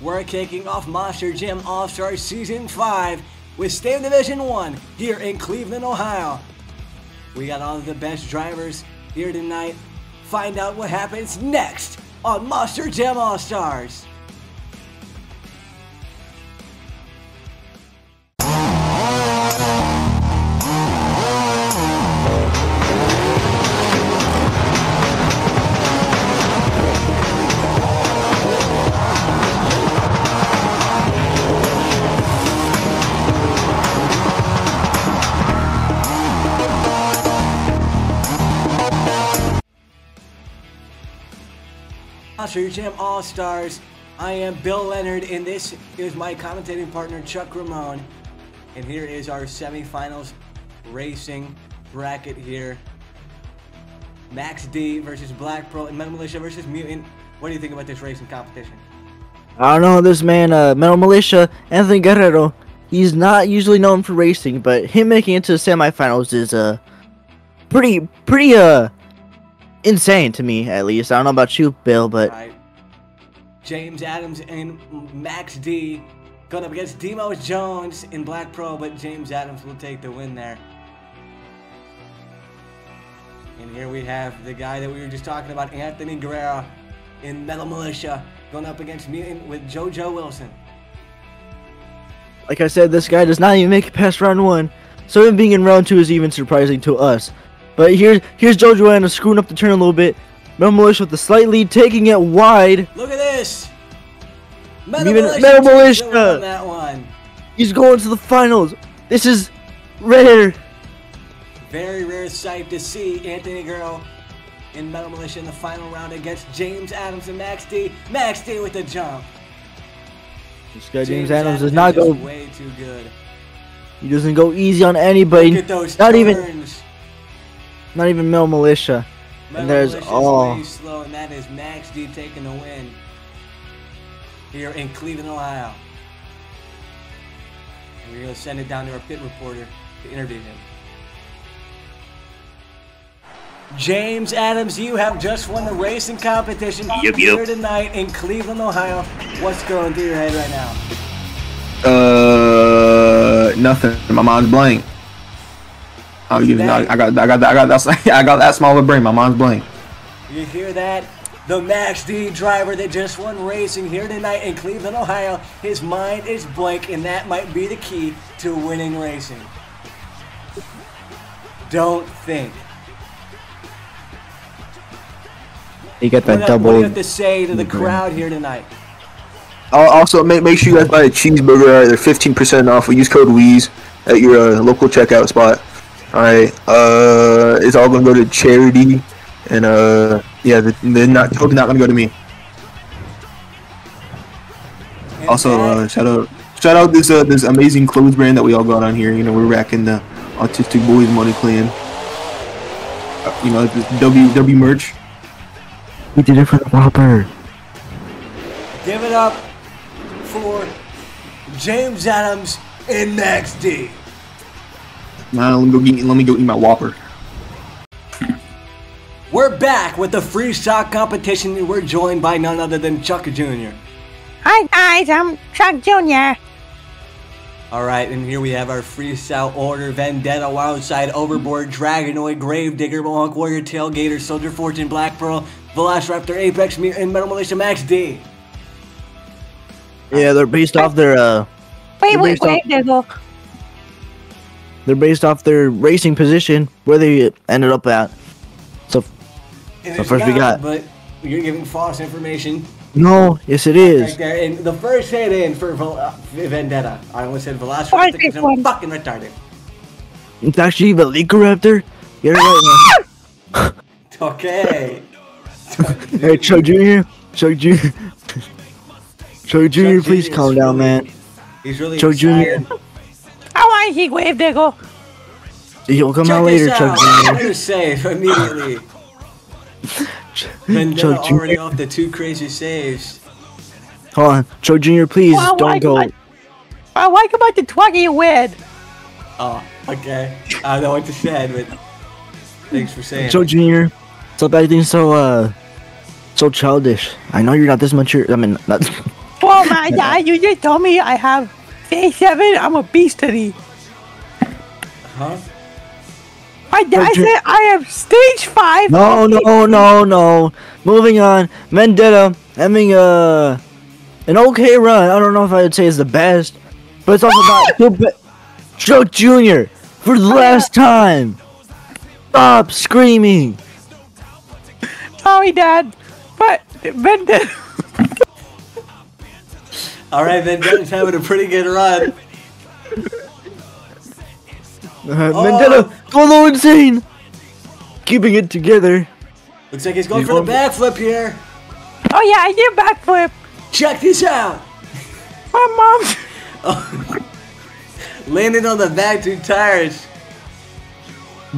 we're kicking off Monster Jam All Star Season 5 with State Division 1 here in Cleveland, Ohio. We got all of the best drivers here tonight. Find out what happens next on Monster Jam All Stars. Monster Jam All Stars. I am Bill Leonard, and this is my commentating partner Chuck Ramone. And here is our semifinals racing bracket here. Max D versus Black Pearl and Metal Militia versus Mutant. What do you think about this racing competition? I don't know this man, uh, Metal Militia, Anthony Guerrero. He's not usually known for racing, but him making it to the semifinals is uh pretty pretty uh insane to me at least. I don't know about you, Bill, but Right. James Adams and Max D going up against Demo Jones in Black Pro, but James Adams will take the win there. And here we have the guy that we were just talking about, Anthony Guerrero in Metal Militia, going up against Mutant with JoJo Wilson. like I said, this guy does not even make it past round one. So him being in round two is even surprising to us. But here, here's Jojo Anna screwing up the turn a little bit. Metal Militia with the slight lead, taking it wide. Look at this! Metal Even- Militia Metal Militia! on that one. He's going to the finals. This is rare. Very rare sight to see Anthony Guerrero in Metal Militia in the final round against James Adams and Max D. Max D with the jump. This guy James, Adams does is not go. way too good. He doesn't go easy on anybody. Look at those Not even, turns. Not even Metal Militia. Metal And there's all. way slow, and that is Max D taking the win here in Cleveland, Ohio. And we're gonna send it down to our pit reporter to interview him. James Adams, you have just won the racing competition Yep, here tonight in Cleveland, Ohio. What's going through your head right now? Uh, nothing. My mind's blank. Oh, you know, I got, I got, I got, that's, I got that small of a brain. My mind's blank. You hear that? The Max D driver that just won racing here tonight in Cleveland, Ohio. His mind is blank, and that might be the key to winning racing. Don't think. You get What, that what do you have to say to the crowd here tonight? Also, make make sure you guys buy a cheeseburger. They're fifteen percent off. Use code Wheeze at your uh, local checkout spot. All right. Uh, it's all gonna go to charity, and uh, yeah, the- they're not totally not gonna go to me. And Also, that- uh, shout out, shout out this uh, this amazing clothes brand that we all got on here. You know, we're racking the Autistic Boys Money Clan. Uh, you know, this W W merch. We did it for the Whopper. give it up for James Adams and Max D. Nah, let me go get, let me go eat my Whopper. We're back with the freestyle competition, and we're joined by none other than Chuck Jr. Hi guys, I'm Chuck Jr. All right, and here we have our freestyle order: Vendetta, Wildside, Overboard, Dragonoid, Gravedigger, Mohawk Warrior, Tailgater, Soldier Fortune, Black Pearl, Velociraptor, Apex, Mutant, and Metal Militia Max D. Yeah, they're based off their uh, Wait, You're wait, based wait, Diggle. They're based off their racing position where they ended up at. So So it's first we got- but you're giving false information no, yes it is. right there. And the first hit in for Vel- uh, Vendetta, I almost said Why Velociraptor because I'm one? fucking retarded. It's actually Velociraptor. Get it right, Okay. Hey, Chuck Jr. Chuck Jr. Chuck Jr. Please calm down, really- man. He's really Chuck Jr. excited. I want to see Grave Diggle. He'll come Check out later, out. Chuck Jr. Better save immediately. Vendetta Chuck Jr. already off the two crazy saves. Hold on, Chuck Jr. Please Well, don't why go. come I like about the 20 win. Oh, okay. I don't know what to say, but thanks for saying. Chuck it. Jr. Stop acting so uh, so childish. I know you're not this mature. I mean, not. Well, Oh my god, you just told me I have day seven. I'm a Huh? My dad But you- said I have stage five. No, no, no, no. Moving on. Vendetta having a an okay run. I don't know if I would say it's the best, but it's also not the best. Chuck Jr. for the last time. Stop screaming. Sorry, Dad. But Vendetta. All right, Vendetta's having a pretty good run. Uh, Vendetta, go low insane. Keeping it together. Looks like he's going for the backflip here. Oh yeah, I did backflip. Check this out. My mom. Oh. Landing on the back two tires.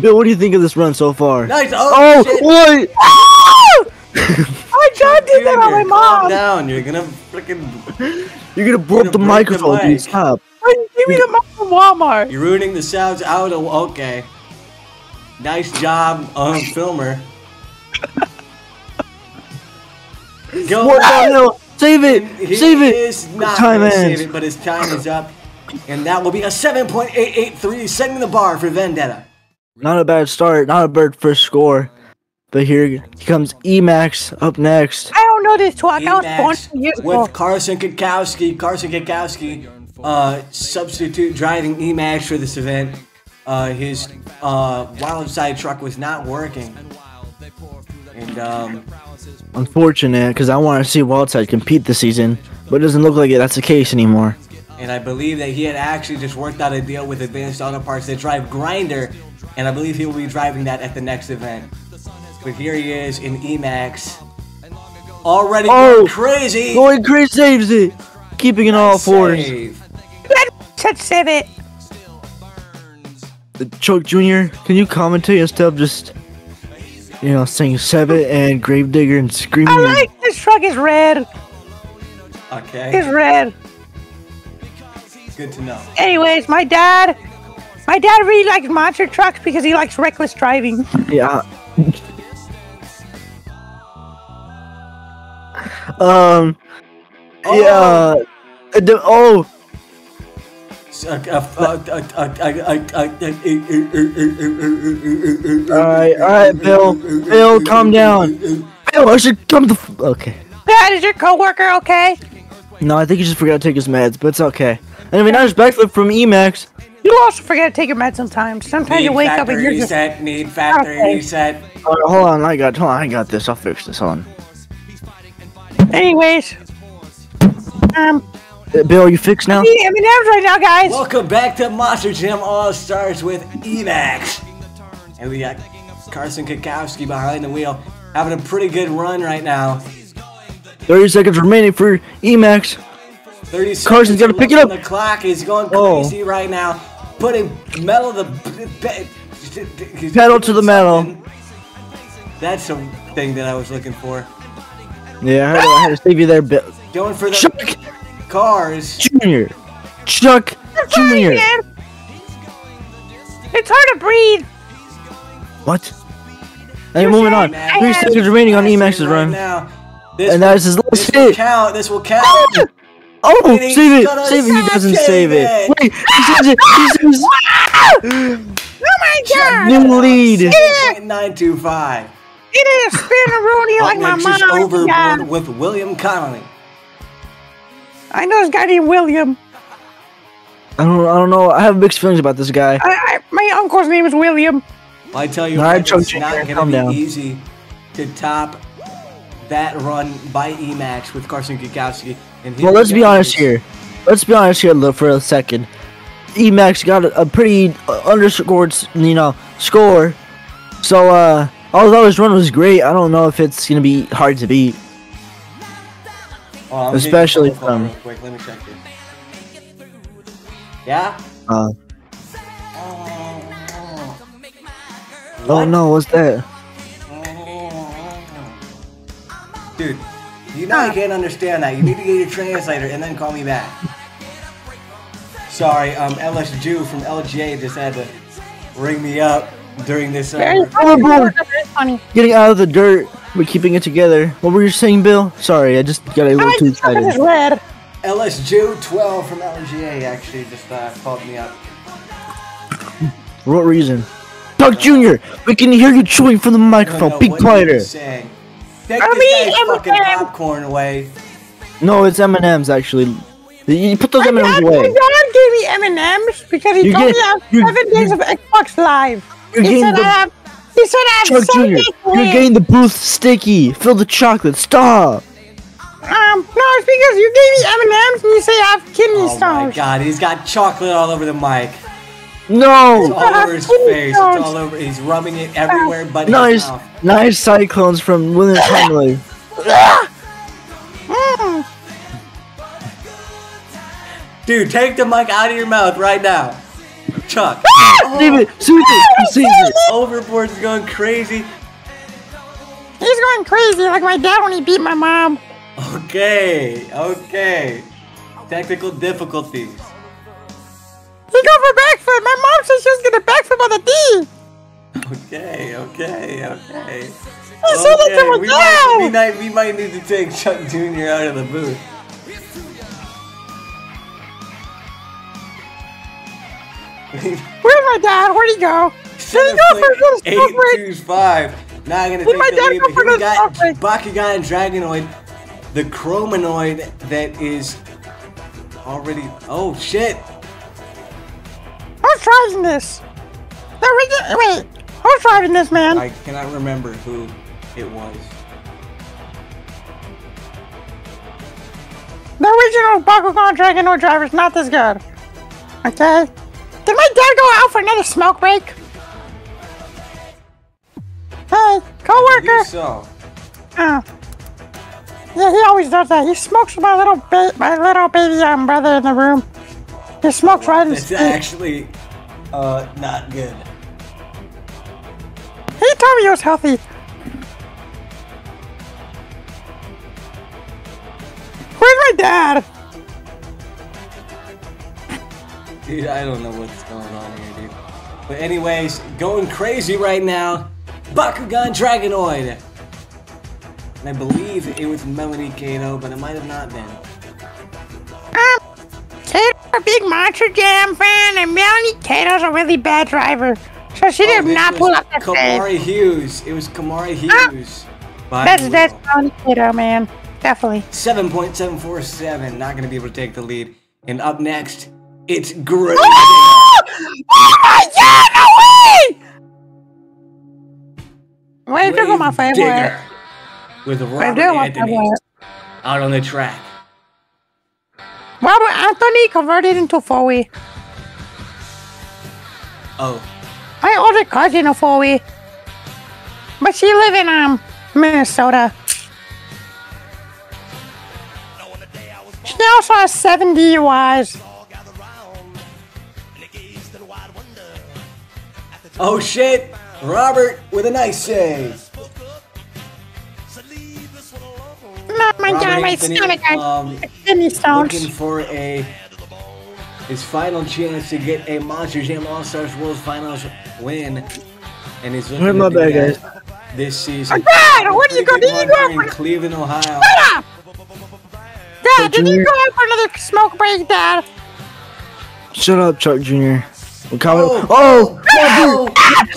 Bill, what do you think of this run so far? Nice. Oh, Oh, shit. what? I just did that on my Junior, Calm mom. down. You're gonna freaking. You're gonna blow up the gonna break the microphone. Mic. dude. Stop. Give me the mom from Walmart. You're ruining the sounds out of. Okay. Nice job, um, filmer. Go. What the? Save it! He Save it! is not Time gonna save ends. it, but his time is up. And that will be a 7.883, setting the bar for Vendetta. Not a bad start. Not a bad first score. But here comes Emax up next. I don't know this twat. I was born Emax years ago. with Carson Kakowski. Carson Kakowski, uh, substitute driving Emax for this event. Uh, his uh, wild side truck was not working. And um, Unfortunate, because I want to see Wildside compete this season, but it doesn't look like it. That's the case anymore. and I believe that he had actually just worked out a deal with Advanced Auto Parts to drive Grinder, and I believe he will be driving that at the next event. But here he is in Emax, already Oh, going crazy. Going crazy, saves it, keeping it all fours. Save. Said it. The Choke Jr. Can you commentate instead of just, you know, saying Sevet and Gravedigger and screaming? I like this truck is red. Okay. It's red. good to know. Anyways, my dad. My dad really likes monster trucks because he likes reckless driving. Yeah. um. Yeah. uh, the- oh. Alright, alright, Bill. Bill, calm down. Bill, I should come the. F- okay. Dad, is your coworker okay? No, I think he just forgot to take his meds, but it's okay. Anyway, now there's backflip from Emax. You also forget to take your meds sometimes. Sometimes Need you wake up and you're just. reset. Need factory Okay. reset. Oh, hold on, I got, hold on, I got this. I'll fix this. Hold on. Anyways. Um, Uh, Bill, are you fixed now? I'm M&M's right now, guys. Welcome back to Monster Jam All Stars with Emax. And we got Carson Kakowski behind the wheel, having a pretty good run right now. 30 seconds remaining for Emax. 30 seconds Carson's gotta pick it up. The clock is going Oh. crazy right now, putting metal to the Pedal to the metal. That's the thing that I was looking for. Yeah, I had, to, I had to save you there, Bill. Going for the Chuck cars. Jr. Chuck Jr. It's hard to breathe. What? Hey, moving on. Man, Three seconds remaining on Emax's right run. Now. This And that is his last this will hit. count. This will count. Ah! Oh, And he's save it! Save it! He doesn't save save it. it. Wait, he saves it! He saves Oh my god. New lead. Nine two five. It is spin-a-rooney like my Next is mom. overboard Yeah. with William Connolly. I know this guy named William. I don't, I don't know. I have mixed feelings about this guy. I, I, my uncle's name is William. I tell you, All right, what, Chuck it's not going to down. be easy to top that run by Emax with Carson Kukowski. And Well, let's be go. honest here. Let's be honest here li- for a second. Emax got a, a pretty uh, underscored, you know, score. So, uh, although his run was great, I don't know if it's gonna be hard to beat. Oh, especially from- real quick. Let me check this. Yeah. Uh, What? oh no, what's that? Dude, you know I can't understand that. You need to get your translator and then call me back. Sorry, um, LS Jew from LGA just had to ring me up during this. Uh, Very funny. Getting out of the dirt, but keeping it together. What were you saying, Bill? Sorry, I just got a little like too the truck is excited. red. LSJU12 from LGA actually just uh, called me up. For what reason? Doug Jr., we can hear you chewing from the I don't microphone. Be what quieter. Take I this mean, guy's fucking everything. popcorn away. No, it's M&M's actually. You put those M&M's dad, away. my dad gave me M&M's because he You told get- me I have you- seven days you- of Xbox Live. You're He said the- I have. He said I have Chuck seven Jr., days you're getting the booth sticky. Fill the chocolate. Stop. Um, no, it's because you gave me M&M's and you say I have kidney stones. Oh my god, he's got chocolate all over the mic. No. It's all over his face. It's all over. He's rubbing it everywhere but his Nice, mouth. nice cyclones from William Family. Mm. Dude, take the mic out of your mouth right now. Chuck. Save it. Save it. Save it. Overboard's going crazy. He's going crazy like my dad when he beat my mom. Okay, okay. Technical difficulties. He go for backflip. My mom said she was gonna backflip on the D. Okay, okay, okay. He said it to my we might, we, might, we might need to take Chuck Jr. out of the booth. Where's my dad? Where'd he go? Did he go for another smoke break? 825. Not gonna Did take my the dad lead, go but for here we got? Bakugan and Dragonoid, the Chromanoid that is already. Oh shit! Who's driving this? The original. Wait, who's driving this, man? I cannot remember who it was. The original Bakugan Dragonoid driver's not this good. Okay? Did my dad go out for another smoke break? Hey, coworker. so. Oh. Yeah, he always does that. He smokes my little ba- my little baby um, brother in the room. He smokes right in his It's actually uh not good. He told me he was healthy. Where's my dad? Dude, I don't know what's going on here, dude. But anyways, going crazy right now. Bakugan Dragonoid. And I believe it was Melanie Kato, but it might have not been. Um, Kato's a big Monster Jam fan, and Melanie Kato's a really bad driver. So she did Oh, this not pull up the stage. Kamari Hughes. It was Kamari Ah. Hughes. behind That's that's. Melanie Kato, man. Definitely. 7.747. Not going to be able to take the lead. And up next, it's great. Oh! my god, no way! Wave go my favorite. Digger with Robert Anthony out on the track. Robert Anthony converted into four way. Oh, My older cousin a four way. But she live in um Minnesota. She also has seven DUIs. Oh shit! Robert with a nice save. Oh my Robert god, my Anthony, stomach hurts. um, looking for a his final chance to get a Monster Jam All Stars World Finals win, and he's looking Where my do that guys? this season. God, where do you go? Pretty Did you good go run here in Cleveland, Ohio? Shut up! Dad, did you go out for another smoke break, Dad? Shut up, Chuck Jr. We're coming. Oh, Oh, oh, check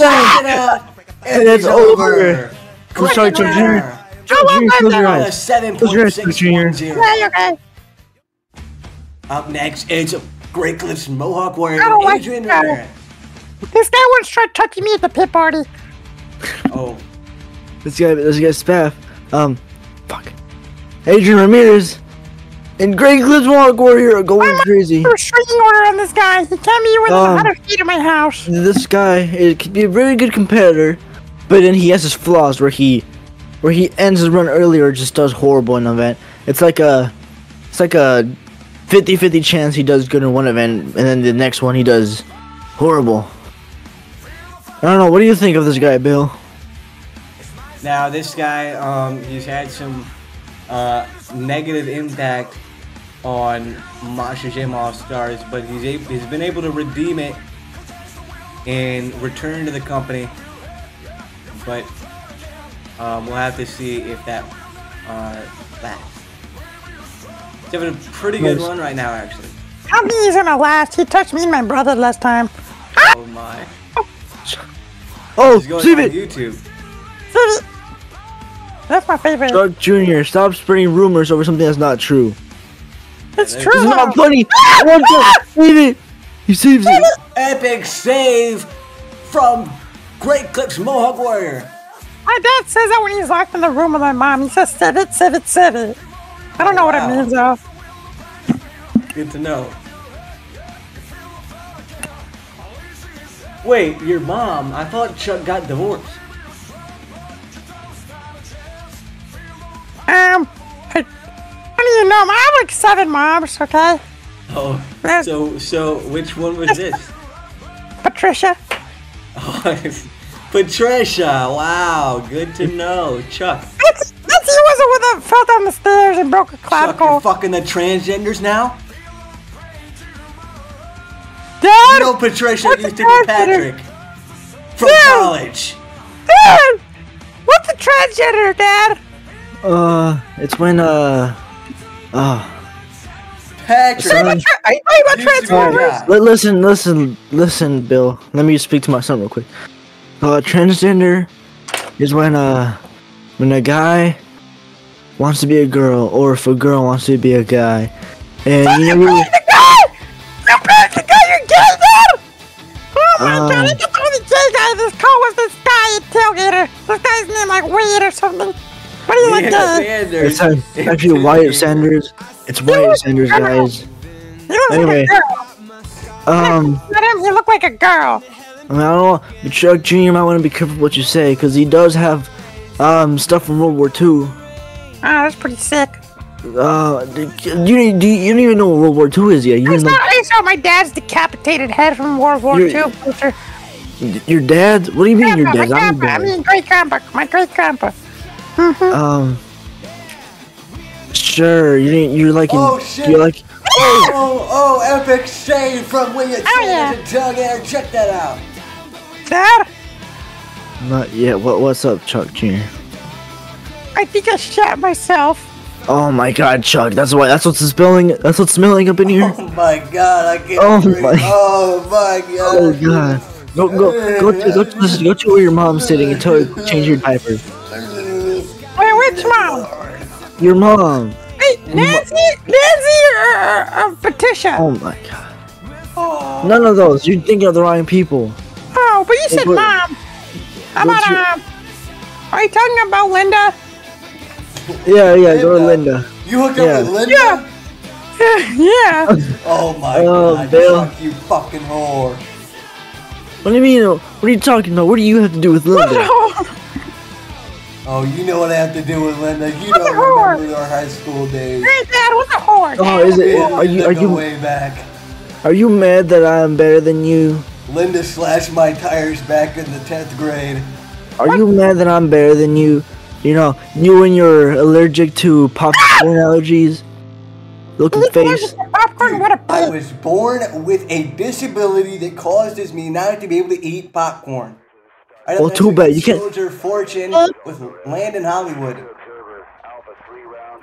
it. And And it's it's over. over. I'm sorry, Chuck Jr. Chuck Jr. Close your eyes. Seven Close your eyes, six Junior. one zero. Okay? Up next, it's a Great Clips Mohawk Warrior I don't like Adrian that. Rivera. This guy once tried touching me at the pit party. Oh, This guy, this guy's spaff. Um, fuck. Adrian Ramirez and Great Clips Walk Warrior are going crazy. A restraining order on this guy. He can't be within Um, 100 feet of my house. This guy it could be a very good competitor, but then he has his flaws where he, where he ends his run earlier, or just does horrible in an event. It's like a, it's like a 50-50 chance he does good in one event, and then the next one he does horrible. I don't know. What do you think of this guy, Bill? now this guy, um, he's had some uh, negative impact on Monster Jam All Stars, but he's a- he's been able to redeem it and return to the company. But um, we'll have to see if that uh, lasts. having a pretty good Nice. run right now, actually. How many he's gonna last? He touched me and my brother last time. Oh my. Oh, He's going save on it! YouTube. That's my favorite. Chuck Jr., stop spreading rumors over something that's not true. It's there- true. This is not funny! One time, save it! He saves it! Epic save from Great Clips Mohawk Warrior. My dad says that when he's locked in the room with my mom. He says, "Save it, save it, save it." I don't know what Wow. it means though. Good to know. Wait, your mom? I thought Chuck got divorced. Um, I, I don't know. I have like seven moms. Okay, Oh, Yeah. so so which one was this? Patricia. Patricia. Wow, good to know. Chuck. That's that's he wasn't one that fell down the stairs and broke a clavicle. Chuck, clavicle. you're fucking the transgenders now? Dad, You know Patricia used to be? Patrick. From Yeah. college. Dad, what's a transgender, Dad? Uh, it's when, uh, uh, Patrick. Son. Are you talking about Used Transformers? a listen, listen, listen, Bill. Let me speak to my son real quick. Uh, transgender is when, uh, when a guy wants to be a girl, or if a girl wants to be a guy. And, you know, you- the guy! You're playing the guy, you're gay, Dad! Oh my Um, god, I get the only gay guy this call was this guy at Tailgater. This guy's name like Wade or something. What do you like, Yeah, Dad? it's Sanders. uh, actually Wyatt Sanders. It's Wyatt Sanders, guys. You looks Anyway. like a girl. Um, Look at him, he look like a girl. I mean, I don't know, but Chuck Jr. might want to be careful what you say, because he does have, um, stuff from World War II. Ah, that's pretty sick. Uh, you, do you, you don't even know what World War II is yet. You I saw, know, I saw my dad's decapitated head from World War II. Picture. your dad? What do you mean your Grandpa, my dad? I'm your grandpa, I mean great grandpa, my great grandpa. Um, sure. You didn't. You're like. Oh, shit. You're like. Oh, oh, oh, epic save from William Oh, yeah. And Doug Air. Check that out. Dad, Not yet. What? What's up, Chuck Jr.? I think I shot myself. Oh my God, Chuck. That's why. That's what's smelling. That's what's smelling up in here. Oh my god, I can't Oh breathe. my- Oh my god. Oh God. Go go go to go to, go to where your mom's sitting and tell her change your diaper. Wait, which mom? Your mom. Hey, Nancy, Nancy or, or Patricia? Oh my God. None of those. You're thinking of the wrong people. Oh, but you said what- mom. How what's about your- um? Are you talking about Linda? Yeah, yeah. Go to Linda. Linda. You hooked up Yeah. with Linda? Yeah. yeah. Oh my Oh, god, Bill. Chuck, you fucking whore. What do you mean? What are you talking about? What do you have to do with Linda? Oh, you know what I have to do with Linda. You What's don't a whore? our high school days. Hey, Dad, what's a whore? Oh, is it? Me Are you are you way back? are you mad that I'm better than you? Linda slashed my tires back in the 10th grade. Are you mad that I'm better than you? You know, you and your allergic to popcorn ah! allergies. Looking face. Popcorn, what a I bitch. was born with a disability that causes me not to be able to eat popcorn. I Well, too bad, you can't- Soldier fortune with land in Hollywood.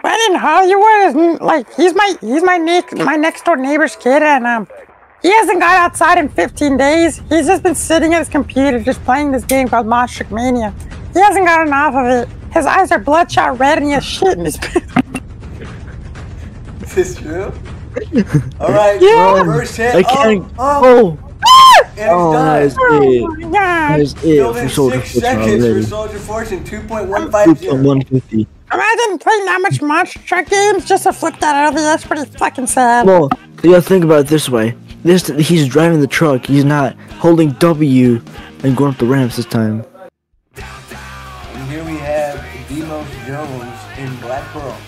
But in Hollywood is like he's my he's my next my next door neighbor's kid, and um, he hasn't got outside in 15 days. He's just been sitting at his computer just playing this game called Monster Mania. He hasn't gotten off of it. His eyes are bloodshot red, and he has shit in his. Is this true? Alright, Yeah. first hit. I can't. Oh, oh, Oh, and it's oh, that is oh it. my That god! is it Killed for Soldier six Fortune seconds for already. Soldier Fortune, Two 2.150. point one fifty. Imagine playing that much Monster Truck games just to flip that early. That's pretty fucking sad. Well, you gotta think about it this way. This he's driving the truck. He's not holding W and going up the ramps this time. And here we have Demos Jones in Black Pearl.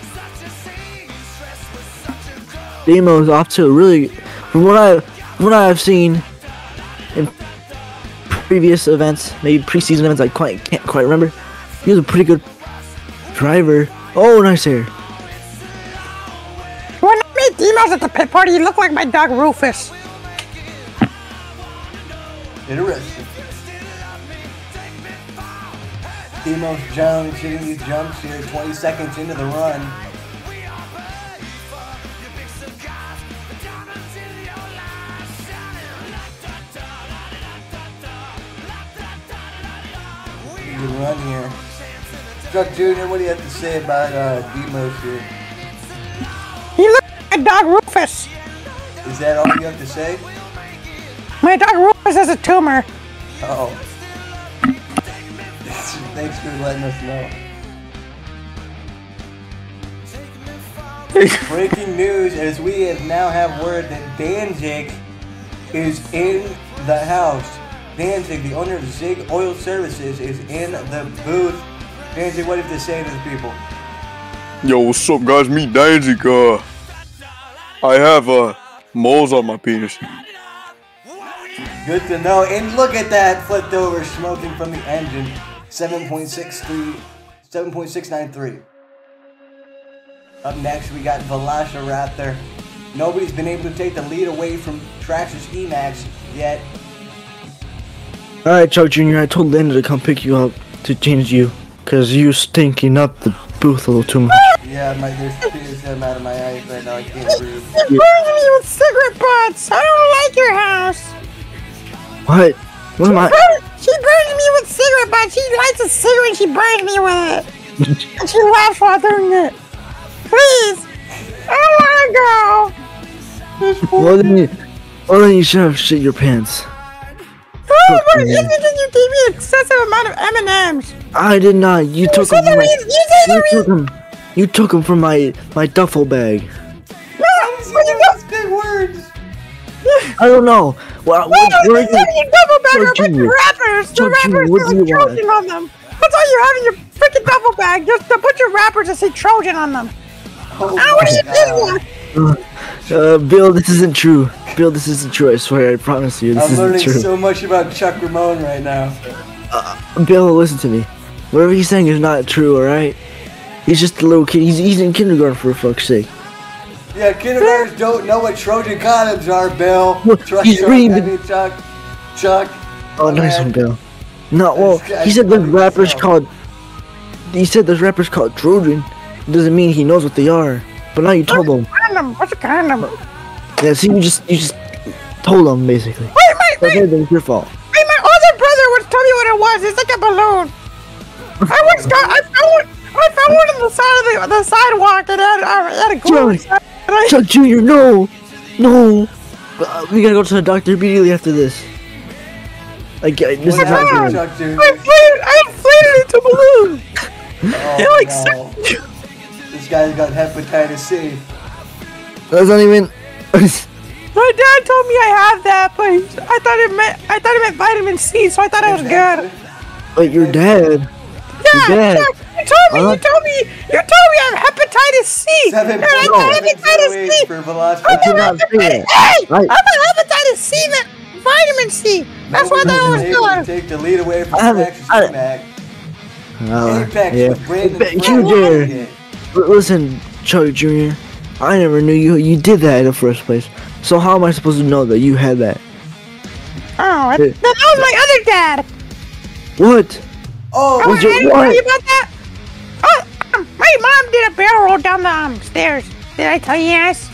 Demo's off to a really, from what I, from what I've seen in previous events, maybe preseason events, I quite can't quite remember. He was a pretty good driver. Oh, nice hair. When I met Demos at the pit party, he looked like my dog Rufus. Interesting. Demos Jones hitting these jumps here 20 seconds into the run. Can run here. Chuck Jr., what do you have to say about uh, Demos here? He looks like dog Rufus. Is that all you have to say? My dog Rufus has a tumor. Oh. Thanks for letting us know. Breaking news as we have now have word that Danzig is in the house. Danzig, the owner of Zig Oil Services, is in the booth. Danzig, what do you have to say to the people? Yo, what's up, guys? Me, Danzig. Uh, I have uh moles on my penis. Good to know. And look at that, flipped over, smoking from the engine. 7.63, 7.693. Up next, we got Velociraptor. Nobody's been able to take the lead away from Traxxas Emax yet. Alright, Chuck Jr., I told Linda to come pick you up to change you. Cause you stinking up the booth a little too much. Yeah, my, there's tears coming out of my eyes right now. I can't breathe. You're burning me with cigarette butts. I don't like your house. What? What am I? She burns me with cigarette butts. She lights a cigarette and she burns me with it. and she laughs while doing it. Please. I don't want to go. Well then, you, well then you should have shit your pants. Oh, but it's because you gave me excessive amount of M&M's. I did not. You You took them. From my. You said the you took them. You took them from my my duffel bag. No, but you got big words. I don't know. Well, No, what, no, you are you? have your double bag Chuck or put Jr. your wrappers. The Chuck Jr., wrappers what do want? Trojan on them. That's all you have in your freaking duffel bag. Just to put your wrappers that say Trojan on them. Oh, what are you my God. doing? Uh, Bill, this isn't true. Bill, this isn't true. I swear, I promise you, this I'm isn't learning so much about Chuck Ramone right now. Uh, Bill, listen to me. Whatever he's saying is not true. All right? He's just a little kid. He's he's in kindergarten for fuck's sake. Yeah, kindergartners don't know what Trojan condoms are, Bill. Well, Trust he's your reading I the- mean, Chuck. Chuck. Oh, my nice one, Bill. No, well, This he said the funny rappers himself. called. He said those rappers called Trojan. Doesn't mean he knows what they are. But now you told him. Condom. What's a condom? Yeah, see, you just you just told him basically. Wait, wait, That's wait. everything's your fault. Wait, my older brother once told me what it was. It's like a balloon. I once got. I found one. I found one on the side of the, the sidewalk and it had, uh, it had a glue Joey. I, Chuck Jr., no, no. Uh, we gotta go to the doctor immediately after this. Like, uh, this is What not happened, good. Chuck Jr.? I inflated, I inflated it to a balloon. Oh, It like no. This guy's got hepatitis C. That's not even. My dad told me I had that, but I thought it meant I thought it meant vitamin C, so I thought it was good. Wait, your dad. Yeah, dad. yeah, you told me, Uh-huh. you told me, you told me I have hepatitis C. Seven And I got hepatitis C. for I velocity. did got hepatitis. that. Hey, Right. I got hepatitis C, that vitamin C. That's why I thought it was good. take the lead away from I haven't- I- Mac. Uh, Apex yeah. with Brandon you Flynn. dare. L- Listen, Chuck Jr., I never knew you you did that in the first place. So how am I supposed to know that you had that? Oh, that, that was my other dad. What? Oh, Oh, Was I your didn't tell what? you about that. Oh, um, my mom did a barrel roll down the um, stairs. Did I tell you yes?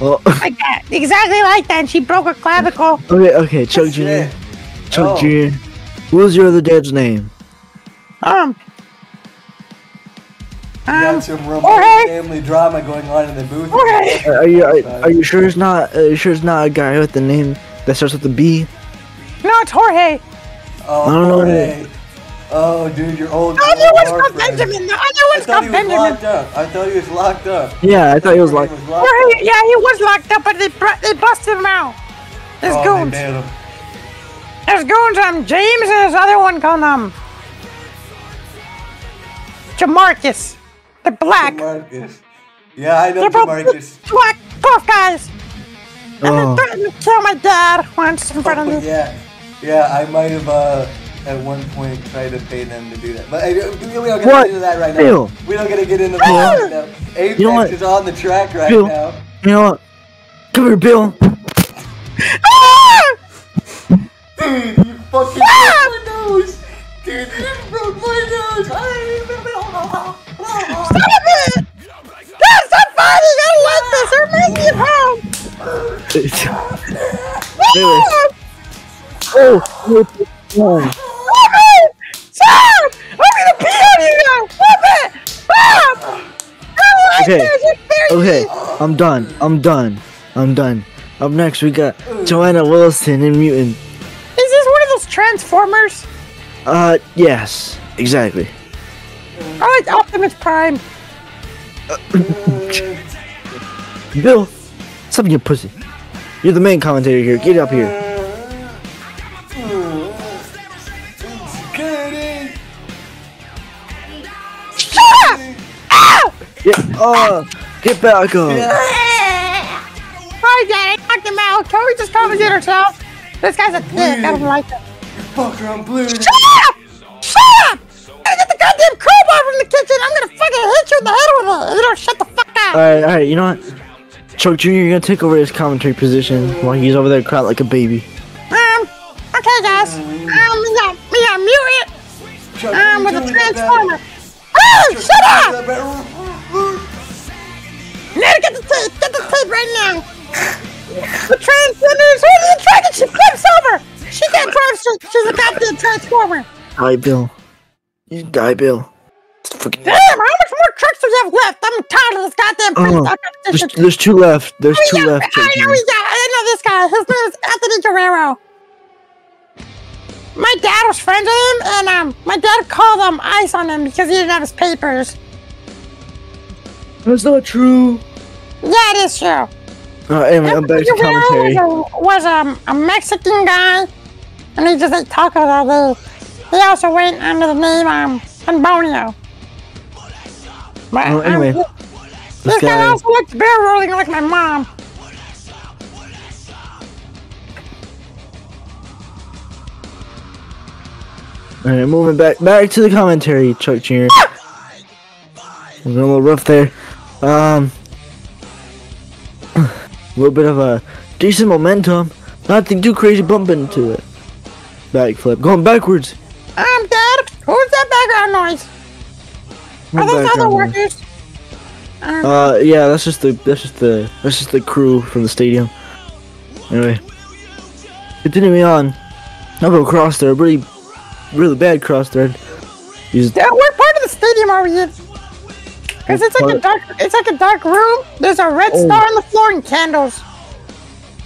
Oh, Like that, exactly like that. And she broke her clavicle. okay, okay, Chuck Jr. Chuck Oh. Jr. What was your other dad's name? Um. You Um. got some Ramone Jorge. family drama going on in the booth. Jorge. Are, are you are, are you sure it's not? Uh, you sure it's not a guy with the name that starts with a B? No, it's Jorge. Oh, I don't know Jorge. Oh, dude, your old. The other old one's bar called friend. Benjamin. The other I one's thought called he was Benjamin. locked up. I thought he was locked up. Yeah, I thought he was Jorge like. locked Jorge, up. yeah, he was locked up, but they they busted him out. There's Oh, they goons. him. There's goons. Um, James and this other one called um. Jamarcus. They're black. Marcus. Yeah, I know They're both Marcus. black tough guys. And Oh. they threatened to kill my dad once in front of me. yeah, yeah, I might have uh, at one point tried to pay them to do that, but uh, we don't get What? into that right now. We don't get to get into that right now. Apex You know what? is on the track right Bill. now. You know what? Come here, Bill. Ah! Dude, you fucking broke my nose. Dude, you broke my nose. Stop it! No, stop fighting! I don't like this! They're making it home! Oh, oh, oh. Stop! I'm gonna pee on you now! Stop it! Stop! Okay. Okay, I'm done. I'm done. I'm done. Up next, we got Joanna Williston and Mutant. Is this one of those Transformers? Uh, yes, exactly. I like Optimus Prime. Bill, stop being a pussy. You're the main commentator here. Get up here. Yeah, uh, get back up. Sorry, Dad, I knocked him out. Can we just commentate ourselves? This guy's a dick. I don't like him. Fucker, I'm bleeding. Shut up! Shut up! I get the goddamn crowbar from the kitchen. I'm gonna fucking hit you in the head with it. You don't shut the fuck up. Alright, alright, you know what? Chuck Jr., you're gonna take over his commentary position while he's over there crying like a baby. Um, okay, guys. Um, we got, we got mutant. Um, with a transformer. Oh, shut up! Now get the tape. Get the tape right now. The transcenders. Who are the dragon? She flips over. She can't drive. She, she's a goddamn transformer. Die, Bill. You die, Bill. It's Damn, how much more tricks do you have left? I'm tired of this goddamn freestyle there's, there's two left. There's Oh, two yeah, left. Chuck I know, Jr. we got, I know this guy. His name is Anthony Guerrero. My dad was friends with him, and um, my dad called him ice on him because he didn't have his papers. That's not true. Yeah, it is true. Uh, anyway, I'm back to Anthony Guerrero commentary. Was, a, was um, a Mexican guy, and he just ate tacos all day. He also went under the name um Antonio. But, um, anyway, this This guy guy. also likes bear rolling like my mom. Alright, moving back back to the commentary, Chuck Jr. A little rough there. Um, a little bit of a decent momentum. Nothing too crazy bumping into it. Backflip, going backwards. I'm Dad, who's that background noise? Are those other workers? Uh, yeah, that's just the that's just the that's just the crew from the stadium. Anyway, continuing on. I'll go cross there. Really, really bad cross thread. Yeah, what part of the stadium are we in? Cause it's like a dark, it's like a dark room. There's a red Oh. star on the floor and candles.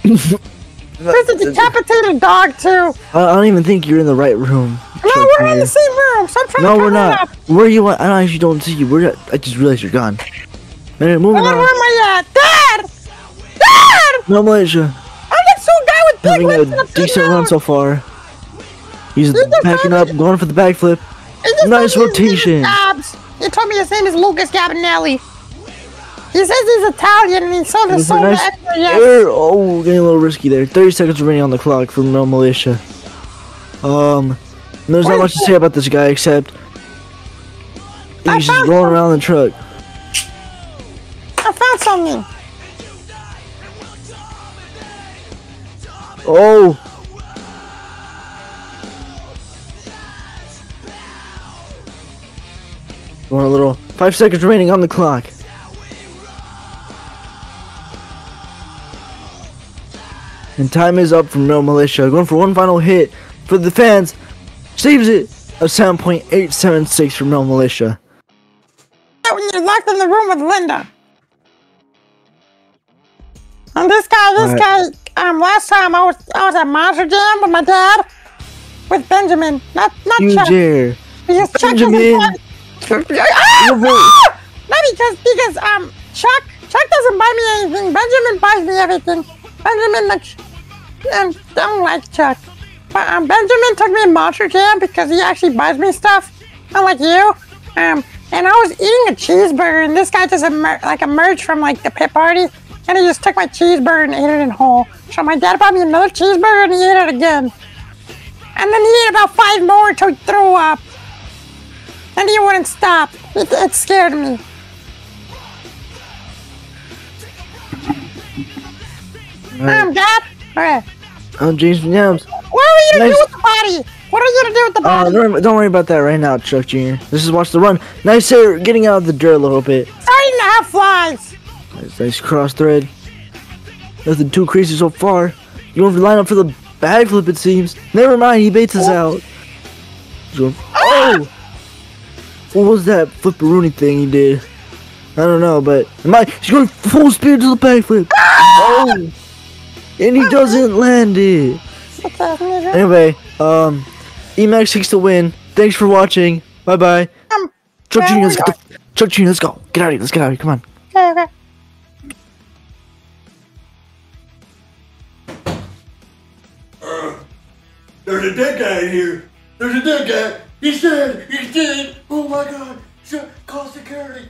There's a decapitated dog too. I don't even think you're in the right room. No, we're in the same room. No, we're not. Where are you at? I actually don't see you. We're I just realized you're gone. Anyway, moving Dad, where am on. I at? Dad! Dad! No Malaysia. I'm to a guy with big Having lips a decent run so far. He's just backing up, going for the backflip. Nice told me his is rotation. He told me his name is Lucas Gabinelli. He says he's Italian and he sold his soul Nice yes. Oh, getting a little risky there. 30 seconds remaining on the clock for No Militia. Um, there's not much to say about this guy except he's just rolling some- around the truck. I found something. Oh! A little. Five seconds remaining on the clock. And time is up from No Militia. Going for one final hit for the fans. Saves it. A 7.876 from No Militia. when you're locked in the room with Linda. And this guy, this Alright. guy, um, last time I was I was at Monster Jam with my dad, with Benjamin, not not You Chuck. dare. Because Chuck Benjamin. doesn't buy. Ah! Ah! Not because because um Chuck Chuck doesn't buy me anything. Benjamin buys me everything. Benjamin likes and don't like Chuck. But um Benjamin took me to Monster Jam because he actually buys me stuff. Unlike you. Um and I was eating a cheeseburger and this guy just emer- like emerged from like the pit party and he just took my cheeseburger and ate it in whole. So my dad bought me another cheeseburger and he ate it again. And then he ate about five more until he threw up. And he wouldn't stop. It, it scared me. Um, Dad? Okay. Oh, James Yams. What are you gonna Nice. do with the body? What are you gonna do with the Uh, body? don't, don't worry about that right now, Chuck Jr. This is watch the run. Nice air, getting out of the dirt a little bit. Starting to have flies. Nice, nice cross thread. Nothing too crazy so far. You want to line up for the backflip, it seems. Never mind, he baits us out. So- oh! What was that flipperoonie thing he did? I don't know, but my he's going full speed to the backflip. oh, and he doesn't land it. Anyway, um, Emax takes the win. Thanks for watching. Bye bye. Um, Chuck yeah, Jr. Let's go. Chuck Jr. Let's go. Get out of here. Let's get out of here. Come on. Okay, okay. There's a dead guy in here. There's a dead guy. He's dead. He's dead. Oh my god. Call security.